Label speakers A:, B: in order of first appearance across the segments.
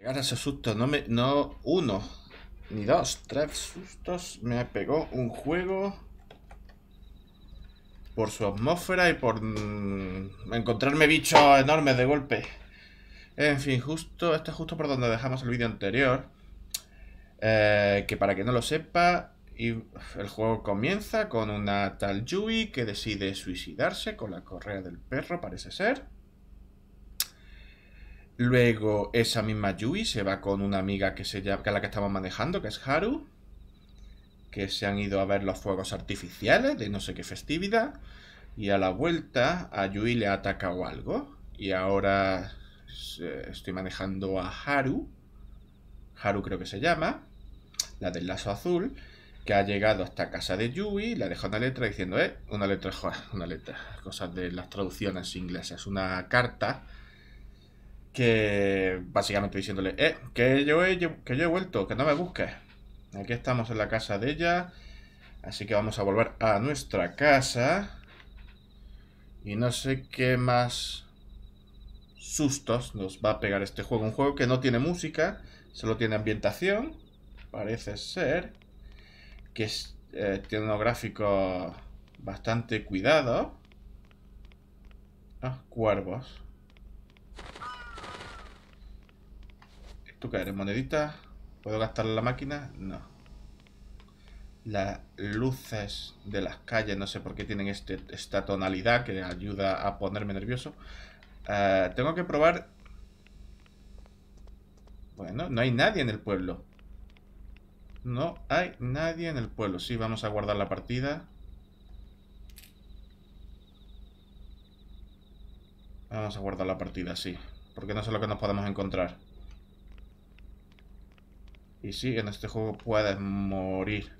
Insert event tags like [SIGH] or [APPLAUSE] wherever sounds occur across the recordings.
A: Pegar ese susto, no me. No uno, ni dos, tres sustos me pegó un juego. Por su atmósfera y por mm, encontrarme bichos enormes de golpe. En fin, justo, este es justo por donde dejamos el vídeo anterior. Eh, que para que no lo sepa, el juego comienza con una tal Yui que decide suicidarse con la correa del perro, parece ser. Luego esa misma Yui se va con una amiga que, se llama, que es la que estamos manejando, que es Haru. Que se han ido a ver los fuegos artificiales de no sé qué festividad. Y a la vuelta a Yui le ha atacado algo. Y ahora estoy manejando a Haru. Haru creo que se llama. La del lazo azul que ha llegado hasta casa de Yui, le ha dejado una letra diciendo, eh, una letra, una letra, cosas de las traducciones inglesas, una carta que básicamente diciéndole, eh, que yo he, que yo he vuelto, que no me busques. Aquí estamos en la casa de ella, así que vamos a volver a nuestra casa. Y no sé qué más sustos nos va a pegar este juego. Un juego que no tiene música, solo tiene ambientación, parece ser que eh, tiene unos gráficos bastante cuidados. Ah, cuervos. ¿Tú qué eres? ¿Monedita? ¿Puedo gastar la máquina? No. Las luces de las calles, no sé por qué tienen este, esta tonalidad que ayuda a ponerme nervioso. Eh, tengo que probar... Bueno, no hay nadie en el pueblo. No hay nadie en el pueblo. Sí, vamos a guardar la partida. Vamos a guardar la partida, sí. Porque no sé lo que nos podemos encontrar. Y sí, en este juego puedes morir.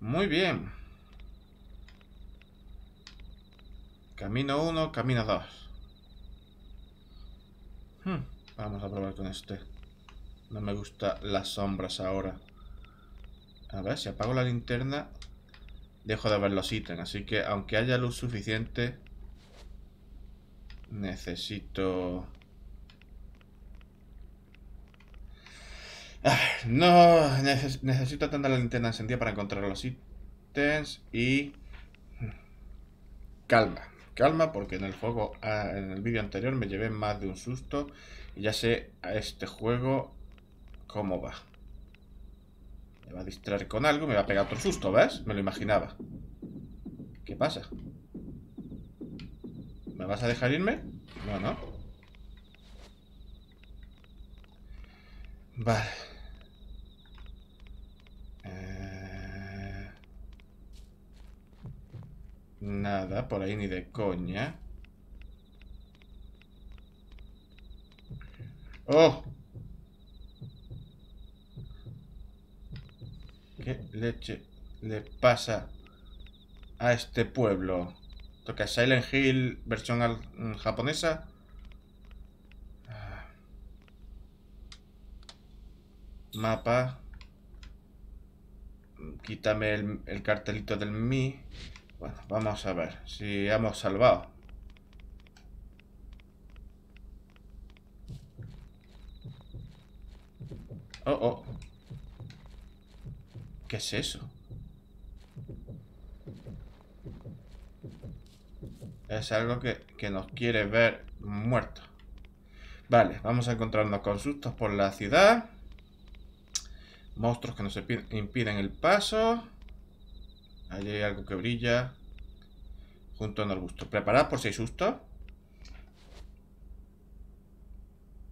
A: Muy bien. Camino 1, camino 2. Hmm, vamos a probar con este. No me gustan las sombras ahora. A ver, si apago la linterna, dejo de ver los ítems. Así que aunque haya luz suficiente, necesito... no, necesito tener la linterna encendida para encontrar los ítems y... Calma, calma porque en el juego, ah, en el vídeo anterior me llevé más de un susto y ya sé a este juego ¿Cómo va? Me va a distraer con algo, me va a pegar otro susto, ¿ves? Me lo imaginaba. ¿Qué pasa? ¿Me vas a dejar irme? No, no. Vale. Eh, nada, por ahí ni de coña. ¡Oh! ¿Qué leche le pasa a este pueblo? Toca Silent Hill versión mm, japonesa. Mapa. Quítame el, el cartelito del Mi. Bueno, vamos a ver si hemos salvado. Oh, oh. ¿Qué es eso? Es algo que, nos quiere ver muerto. Vale, vamos a encontrarnos con sustos por la ciudad. Monstruos que nos impiden el paso. Allí hay algo que brilla. Junto a un arbusto. ¿Preparad por seis sustos?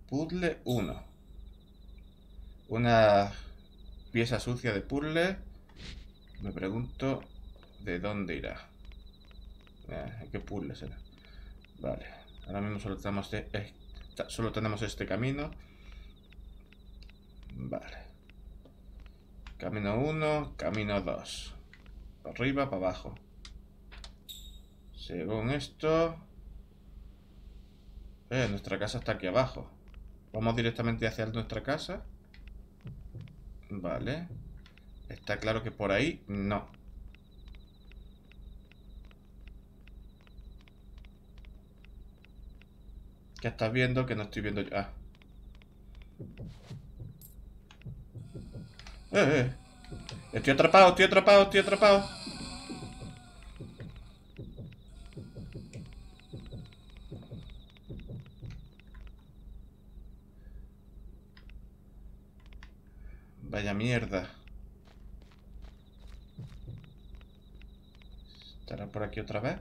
A: Puzzle 1. Una Pieza sucia de puzzle. Me pregunto de dónde irá. Eh, ¿Qué puzzle será? Vale. Ahora mismo solo tenemos, este, solo tenemos este camino. Vale. Camino 1, camino 2. Arriba, para abajo. Según esto... Eh, nuestra casa está aquí abajo. Vamos directamente hacia nuestra casa. Vale. Está claro que por ahí no. ¿Qué estás viendo? Que no estoy viendo yo. Ah. Eh, eh. Estoy atrapado, estoy atrapado, estoy atrapado. Vaya mierda. ¿Estará por aquí otra vez?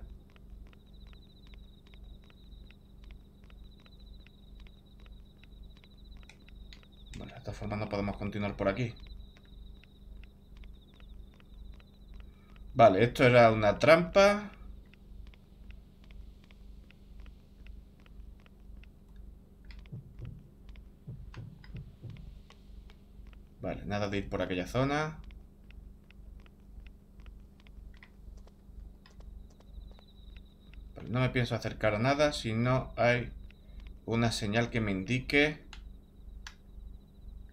A: Vale, de esta forma no podemos continuar por aquí. Vale, esto era una trampa. Vale, nada de ir por aquella zona. No me pienso acercar a nada si no hay una señal que me indique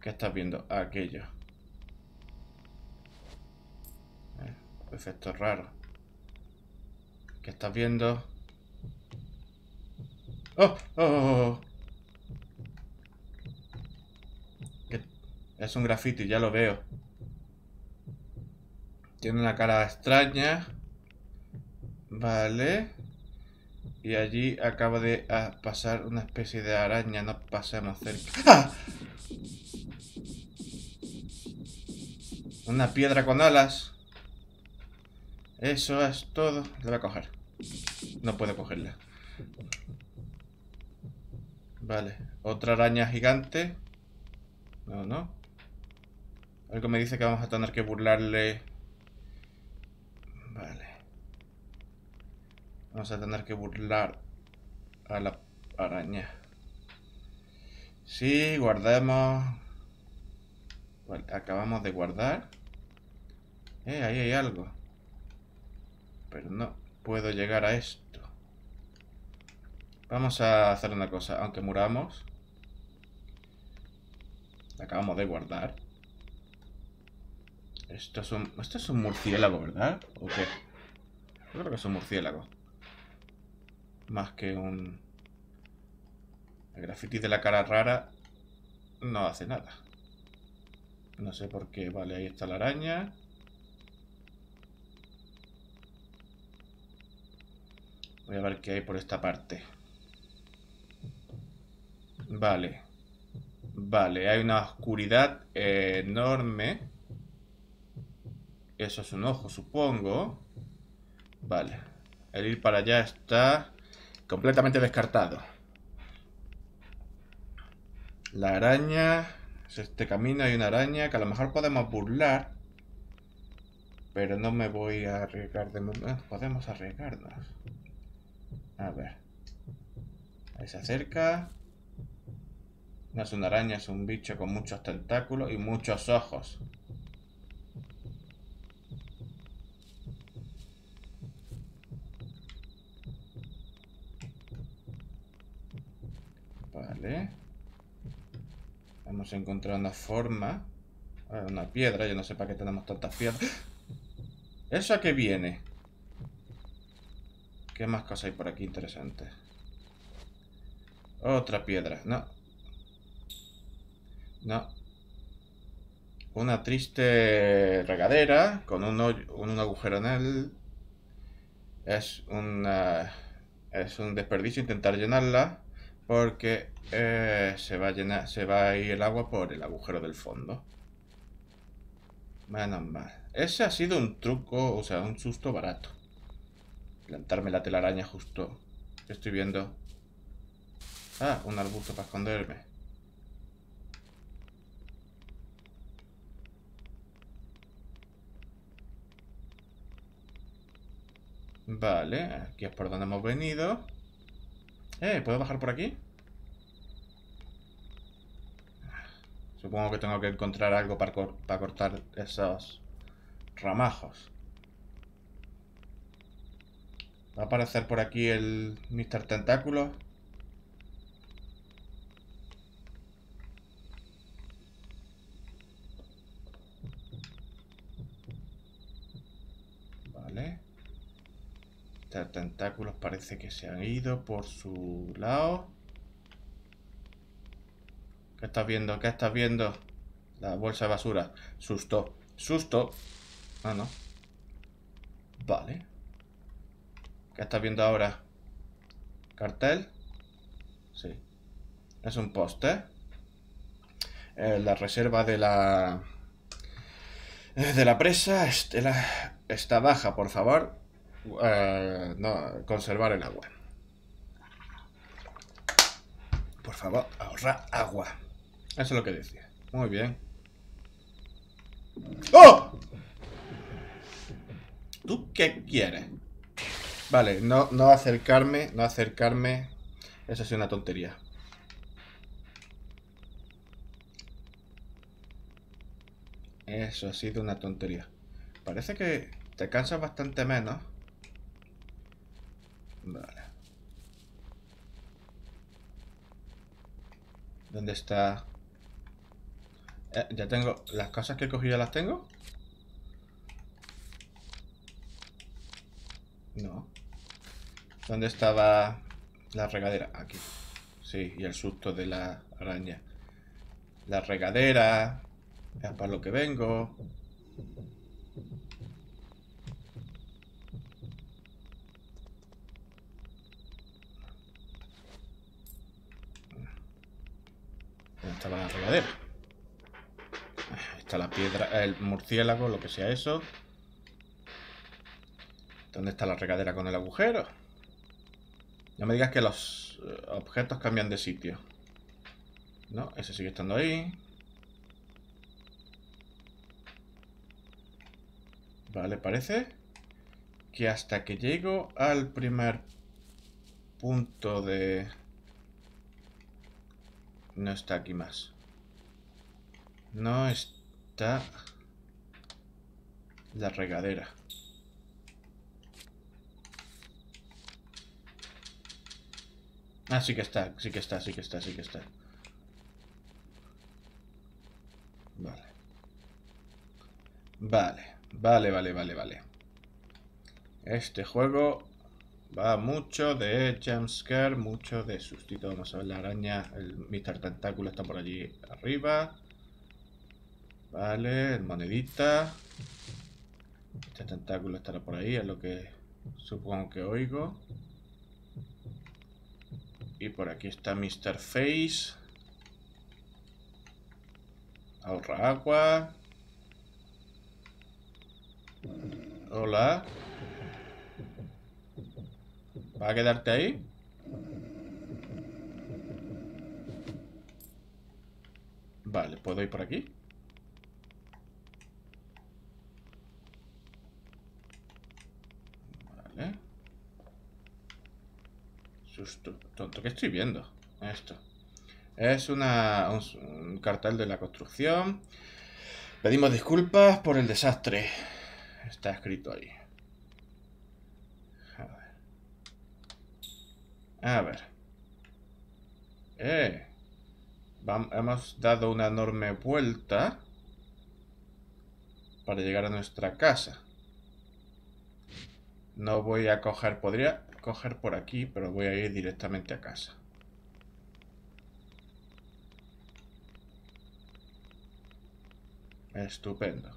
A: que estás viendo aquello. Efectos raros. ¿Qué estás viendo? ¡Oh! ¡Oh! oh, oh, oh. Es un graffiti, ya lo veo. Tiene una cara extraña. Vale. Y allí acaba de ah, pasar una especie de araña. No pasemos cerca. ¡Ah! Una piedra con alas. Eso es todo. La voy a coger. No puedo cogerla. Vale. Otra araña gigante. No, no. Algo me dice que vamos a tener que burlarle. Vale. Vamos a tener que burlar a la araña. Sí, guardemos. Vale, acabamos de guardar. Eh, ahí hay algo. Pero no puedo llegar a esto. Vamos a hacer una cosa. Aunque muramos. Acabamos de guardar. Esto es un, esto es un murciélago, ¿verdad? ¿O qué? Yo creo que es un murciélago. Más que un... El graffiti de la cara rara no hace nada. No sé por qué. Vale, ahí está la araña. Voy a ver qué hay por esta parte. Vale. Vale, hay una oscuridad enorme. Eso es un ojo, supongo. Vale. El ir para allá está completamente descartado. La araña... Este camino hay una araña que a lo mejor podemos burlar. Pero no me voy a arriesgar de... Podemos arriesgarnos. A ver. Ahí se acerca. No es una araña, es un bicho con muchos tentáculos y muchos ojos. Vale. Vamos a encontrar una forma. Una piedra, yo no sé para qué tenemos tantas piedras. ¿Eso a qué viene? ¿Qué más cosas hay por aquí interesantes? Otra piedra. No. No. Una triste regadera con un, un agujero en él. Es una... Es un desperdicio intentar llenarla porque eh, se va a llenar, se va a ir el agua por el agujero del fondo. Menos mal. Ese ha sido un truco, o sea, un susto barato. Plantarme la telaraña justo. Estoy viendo. Ah, un arbusto para esconderme. Vale, aquí es por donde hemos venido. Eh, ¿puedo bajar por aquí? Supongo que tengo que encontrar algo para, para cortar esos ramajos. Va a aparecer por aquí el Mr. Tentáculo. Vale. Mr. Tentáculos parece que se han ido por su lado. ¿Qué estás viendo? ¿Qué estás viendo? La bolsa de basura. Susto. Susto. Ah, no. Vale. ¿Qué estás viendo ahora? ¿Cartel? Sí. Es un póster. Eh, la reserva de la... Eh, de la presa está baja, por favor. Eh, no, conservar el agua. Por favor, ahorra agua. Eso es lo que decía. Muy bien. ¡Oh! ¿Tú qué quieres? Vale, no, no acercarme, no acercarme. Eso es una tontería. Eso ha sido una tontería. Parece que te cansas bastante menos. Vale. ¿Dónde está? Eh, ya tengo... ¿Las cosas que he cogido ya las tengo? No. ¿Dónde estaba la regadera? Aquí. Sí, y el susto de la araña. La regadera. Es para lo que vengo. ¿Dónde estaba la regadera? Está la piedra, el murciélago, lo que sea eso. ¿Dónde está la regadera con el agujero? No me digas que los eh, objetos cambian de sitio. No, ese sigue estando ahí. Vale, parece que hasta que llego al primer punto de... No está aquí más. No está la regadera. Ah, sí que está, sí que está, sí que está, sí que está. Vale. Vale. Vale, vale, vale, vale. Este juego va mucho de jumpscare, mucho de sustito. Vamos a ver la araña, el Mr. Tentáculo está por allí arriba. Vale, el monedita. Este tentáculo estará por ahí, es lo que supongo que oigo. Y por aquí está Mr. Face. Ahorra agua. Hola. ¿Va a quedarte ahí? Vale, ¿puedo ir por aquí? Tonto, ¿qué estoy viendo? Esto. Es una, un cartel de la construcción. Pedimos disculpas por el desastre. Está escrito ahí. A ver. A ver. Eh. hemos dado una enorme vuelta para llegar a nuestra casa. No voy a coger, podría coger por aquí, pero voy a ir directamente a casa. Estupendo.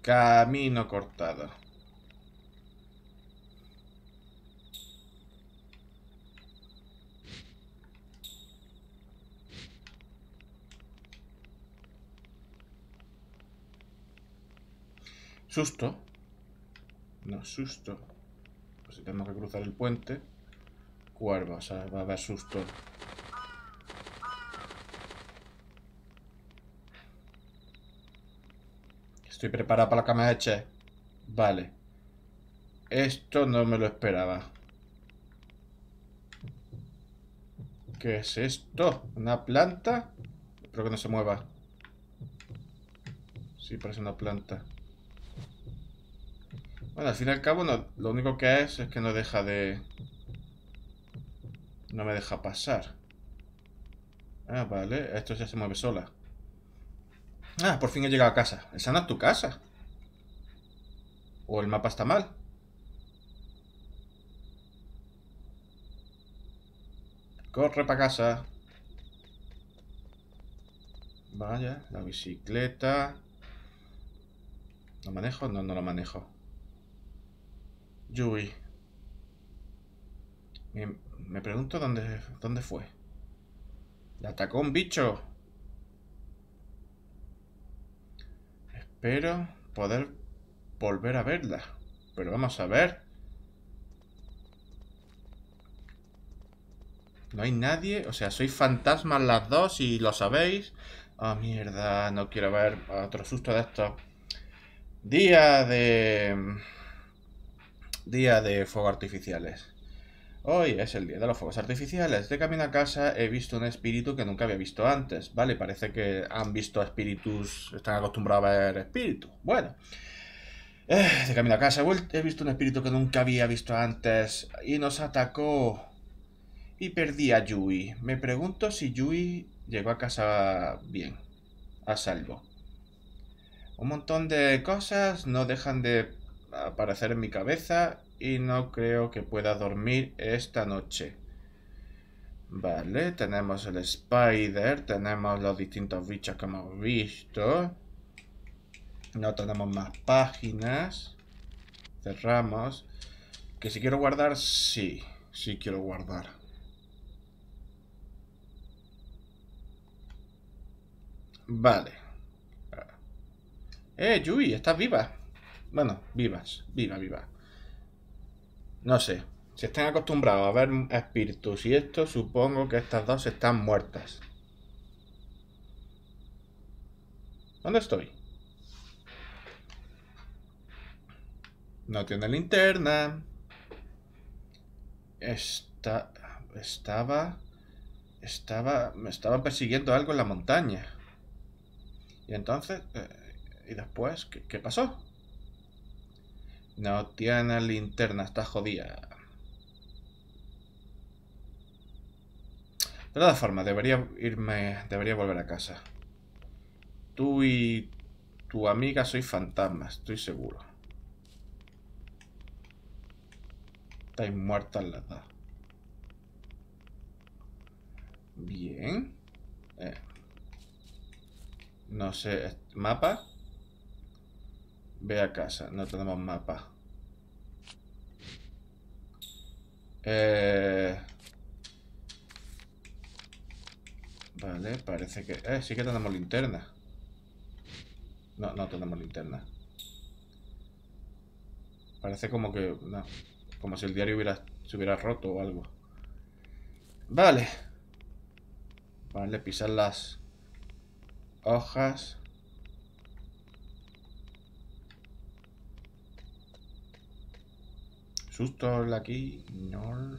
A: Camino cortado. Susto. No, susto. Si tenemos que cruzar el puente. Cuerva, o sea, va a dar susto. Estoy preparado para la cama hecha. Vale. Esto no me lo esperaba. ¿Qué es esto? ¿Una planta? Espero que no se mueva. Sí, parece una planta. Bueno, al fin y al cabo, lo único que es es que no deja de... No me deja pasar. Ah, vale. Esto ya se mueve sola. Ah, por fin he llegado a casa. Esa no es tu casa. O el mapa está mal. Corre para casa. Vaya, la bicicleta. ¿Lo manejo? No, no lo manejo. Yui. Me, pregunto dónde, dónde fue. ¿Le atacó un bicho? Espero poder volver a verla. Pero vamos a ver. No hay nadie. O sea, sois fantasmas las dos y lo sabéis. Oh, mierda. No quiero ver otro susto de esto. Día de... Día de fuegos artificiales. Hoy es el día de los fuegos artificiales. De camino a casa he visto un espíritu que nunca había visto antes. Vale, parece que han visto espíritus, están acostumbrados a ver espíritus. Bueno. Eh, de camino a casa he visto un espíritu que nunca había visto antes y nos atacó. Y perdí a Yui. Me pregunto si Yui llegó a casa bien, a salvo. Un montón de cosas no dejan de aparecer en mi cabeza y no creo que pueda dormir esta noche. Vale, tenemos el spider, tenemos los distintos bichos que hemos visto. No tenemos más páginas. Cerramos. Que si quiero guardar, sí. Sí quiero guardar. Vale. Eh, Yui, estás viva. Bueno, vivas. Viva, viva. No sé. Si están acostumbrados a ver espíritus y esto, supongo que estas dos están muertas. ¿Dónde estoy? No tiene linterna. Está... Estaba... Estaba... Me estaba persiguiendo algo en la montaña. Y entonces... Eh, ¿Y después? ¿qué, ¿Qué pasó? No tiene linterna, está jodida. De todas formas, debería irme... Debería volver a casa. Tú y tu amiga sois fantasmas, estoy seguro. Estáis muertas las dos. Bien. Eh. No sé, ¿mapa? Ve a casa, no tenemos mapa. Eh... Vale, parece que... Eh, sí que tenemos linterna. No, no tenemos linterna. Parece como que... No, como si el diario hubiera, se hubiera roto o algo. Vale. Vale, pisar las hojas. Susto aquí. No.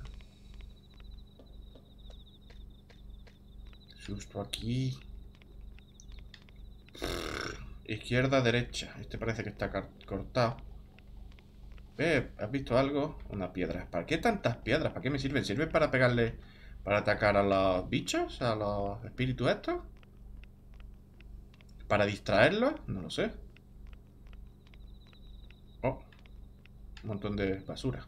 A: Susto aquí. Izquierda, derecha. Este parece que está cortado. Eh, ¿has visto algo? Una piedra. ¿Para qué tantas piedras? ¿Para qué me sirven? ¿Sirven para pegarle... Para atacar a los bichos? ¿A los espíritus estos? ¿Para distraerlos? No lo sé. Un montón de basura.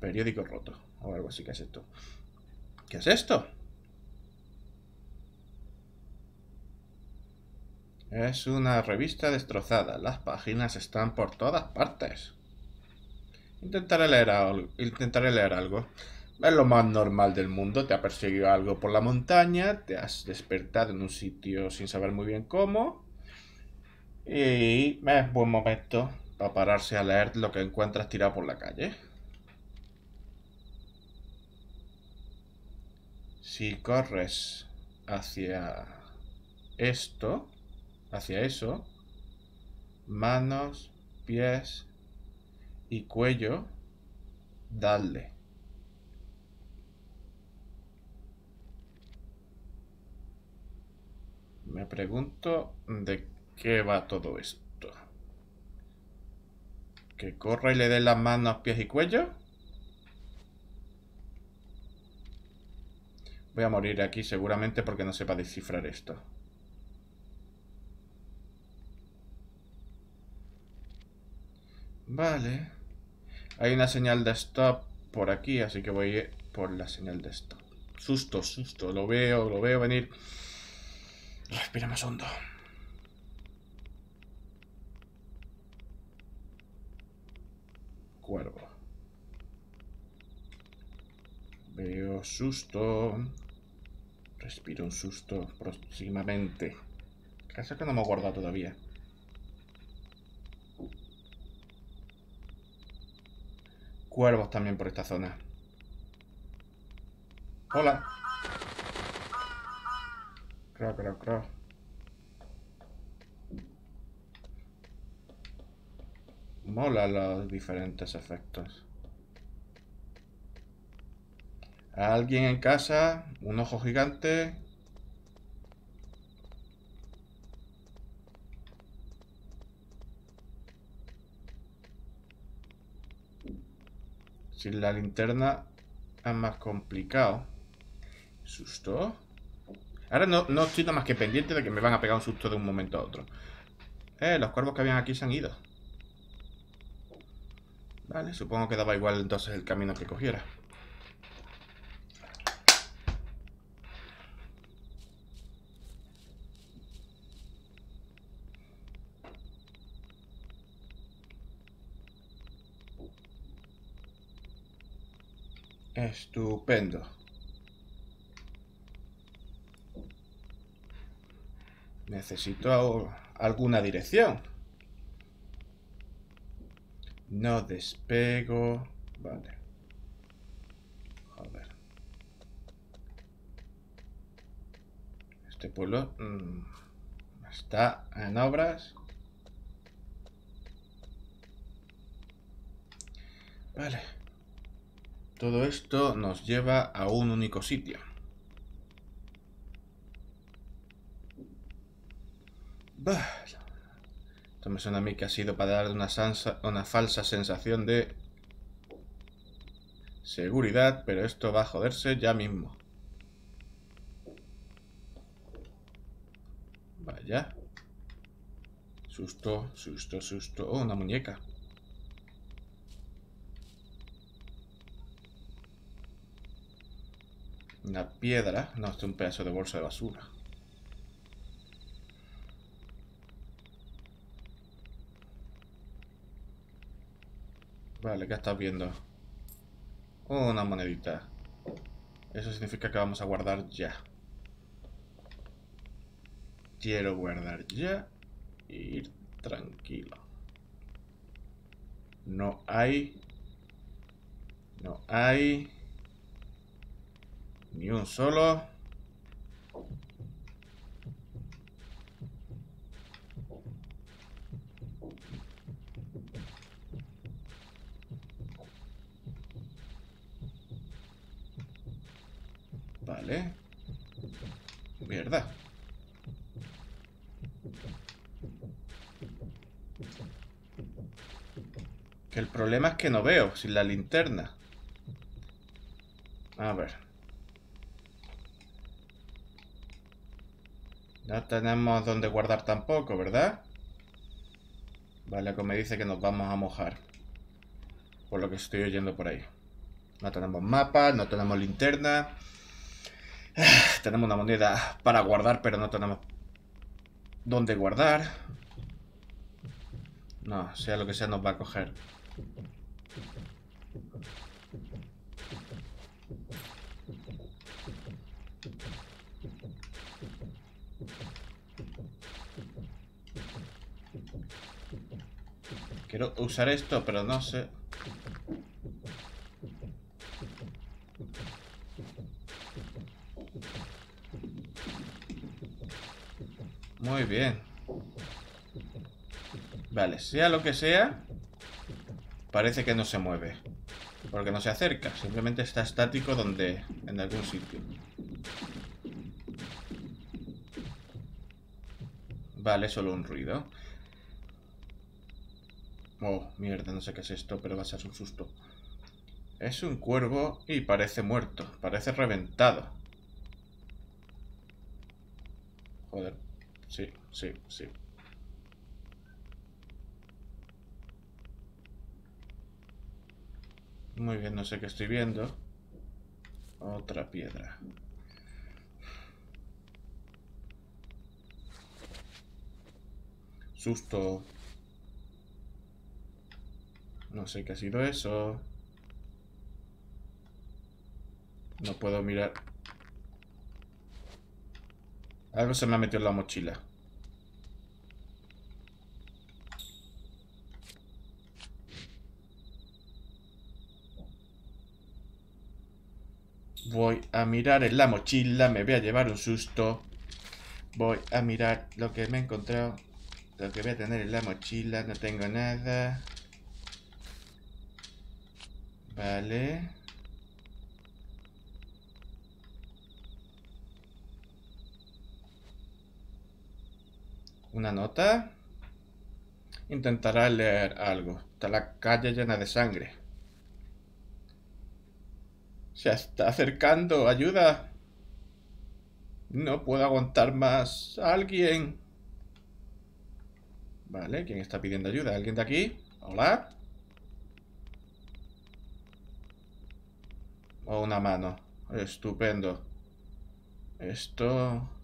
A: Periódico roto. O algo así. ¿Qué es esto? ¿Qué es esto? Es una revista destrozada. Las páginas están por todas partes. Intentaré leer algo. Intentaré leer algo. Es lo más normal del mundo. Te ha perseguido algo por la montaña. Te has despertado en un sitio sin saber muy bien cómo. Y es buen momento para pararse a leer lo que encuentras tirado por la calle. Si corres hacia esto, hacia eso, manos, pies y cuello, dale. Me pregunto de qué va todo esto. ¿Que corra y le dé las manos, pies y cuello? Voy a morir aquí seguramente porque no sepa descifrar esto. Vale. Hay una señal de stop por aquí, así que voy por la señal de stop. Susto, susto. Lo veo, lo veo venir. Respira más hondo. Cuervo. Veo susto. Respiro un susto próximamente. Casi que no me guardado todavía. Cuervos también por esta zona. Hola. Creo, creo, creo. Mola los diferentes efectos. ¿Alguien en casa? ¿Un ojo gigante? Sin la linterna es más complicado. ¿Susto? Ahora no, no estoy más que pendiente de que me van a pegar un susto de un momento a otro. Eh, los cuervos que habían aquí se han ido. Vale, supongo que daba igual entonces el camino que cogiera. Estupendo. Necesito alguna dirección. No despego. Vale. Este pueblo mm, está en obras. Vale. Todo esto nos lleva a un único sitio. Me suena a mí que ha sido para dar una, una falsa sensación de seguridad, pero esto va a joderse ya mismo. Vaya. Susto, susto, susto. Oh, una muñeca. Una piedra. No, esto es un pedazo de bolsa de basura. Vale, ¿qué estás viendo? Una monedita. Eso significa que vamos a guardar ya. Quiero guardar ya. E ir tranquilo. No hay... No hay... Ni un solo. Vale. Mierda. Que el problema es que no veo sin la linterna. A ver. No tenemos donde guardar tampoco, ¿verdad? Vale, como me dice que nos vamos a mojar. Por lo que estoy oyendo por ahí. No tenemos mapa, no tenemos linterna. [SIGHS] Tenemos una moneda para guardar, pero no tenemos dónde guardar. No, sea lo que sea, nos va a coger. Quiero usar esto, pero no sé. Muy bien. Vale, sea lo que sea, parece que no se mueve. Porque no se acerca, simplemente está estático donde, en algún sitio. Vale, solo un ruido. Oh, mierda, no sé qué es esto, pero va a ser un susto. Es un cuervo y parece muerto. Parece reventado. Joder. Sí, sí, sí. Muy bien, no sé qué estoy viendo. Otra piedra. susto. No sé qué ha sido eso. No puedo mirar. Algo se me ha metido en la mochila. Voy a mirar en la mochila, me voy a llevar un susto. Voy a mirar lo que me he encontrado. Lo que voy a tener en la mochila, no tengo nada. Vale. Una nota. Intentará leer algo. Está la calle llena de sangre. Se está acercando. Ayuda. No puedo aguantar más. Alguien. Vale, ¿quién está pidiendo ayuda? ¿Alguien de aquí? Hola. O una mano. Estupendo. Esto...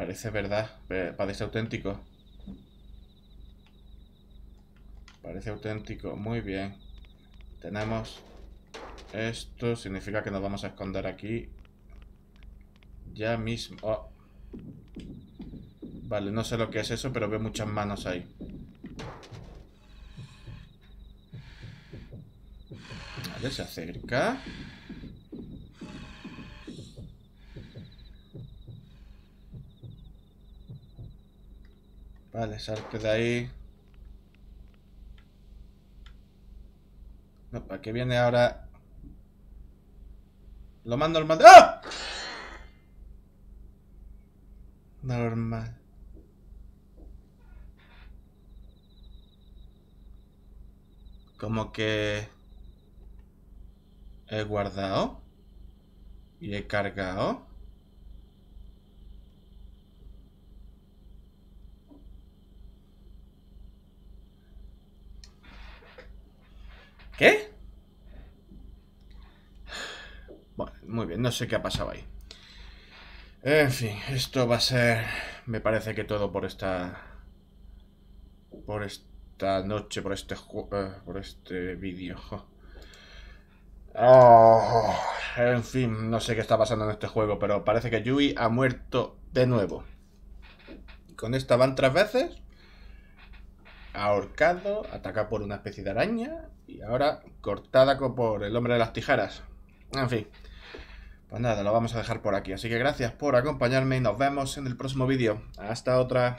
A: Parece verdad. Parece auténtico. Parece auténtico. Muy bien. Tenemos esto. Significa que nos vamos a esconder aquí. Ya mismo. Oh. Vale, no sé lo que es eso, pero veo muchas manos ahí. Vale, se acerca. Vale, salte de ahí. No, ¿para qué viene ahora? Lo más normal. ¡Ah! Normal. Como que he guardado y he cargado. ¿Qué? Bueno, muy bien, no sé qué ha pasado ahí. En fin, esto va a ser... Me parece que todo por esta... Por esta noche, por este eh, por este vídeo. Oh, en fin, no sé qué está pasando en este juego, pero parece que Yui ha muerto de nuevo. Con esta van tres veces. Ahorcado, atacado por una especie de araña y ahora cortada por el hombre de las tijeras. En fin. Pues nada, lo vamos a dejar por aquí. Así que gracias por acompañarme y nos vemos en el próximo vídeo. Hasta otra.